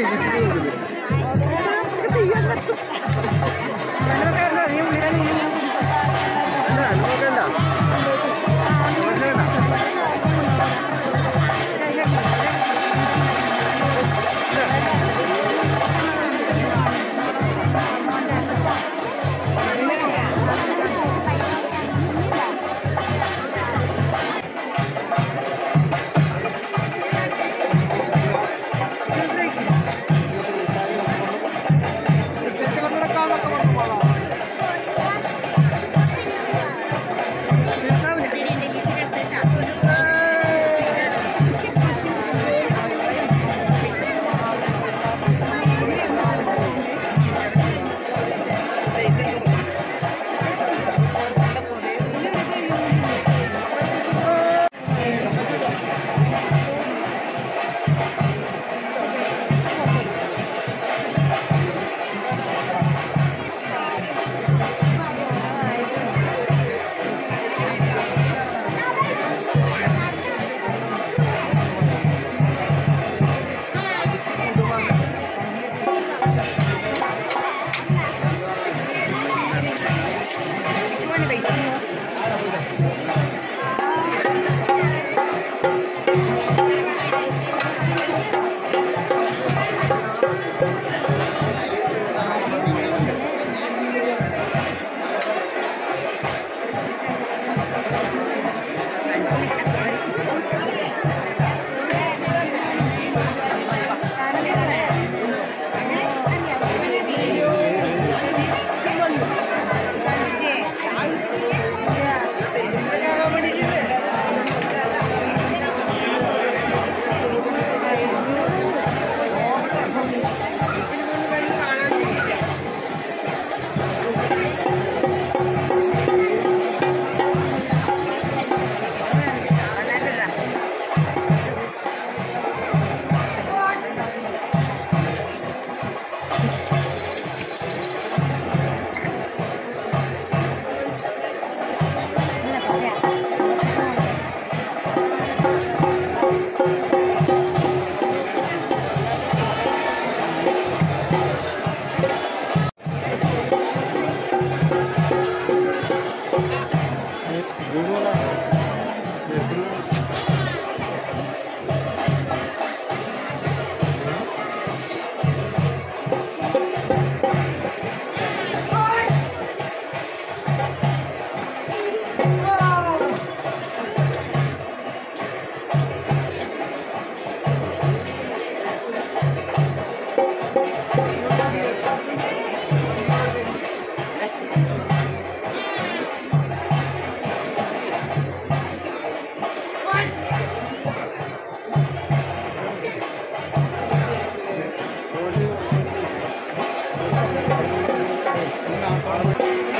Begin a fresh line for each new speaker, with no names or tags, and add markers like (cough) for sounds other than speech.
(laughs) Okay. Obrigado.
Thank